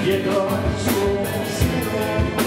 Jedno słowo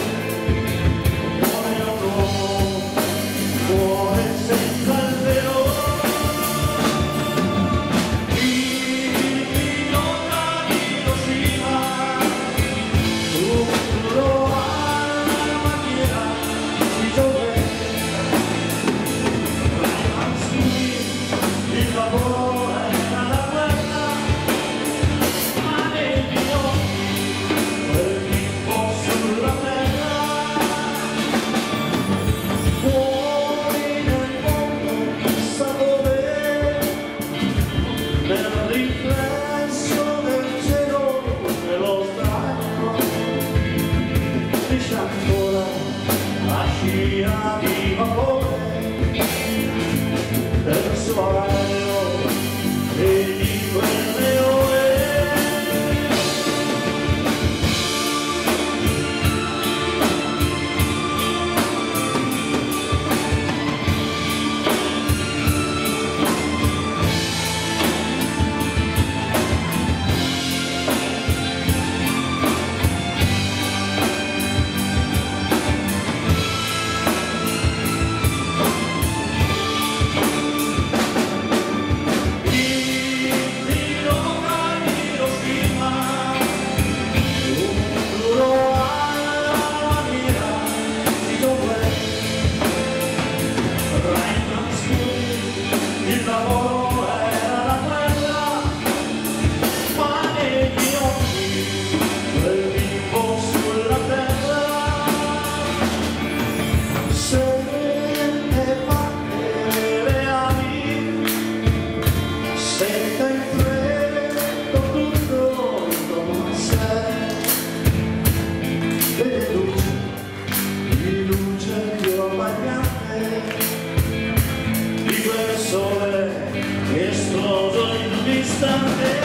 something.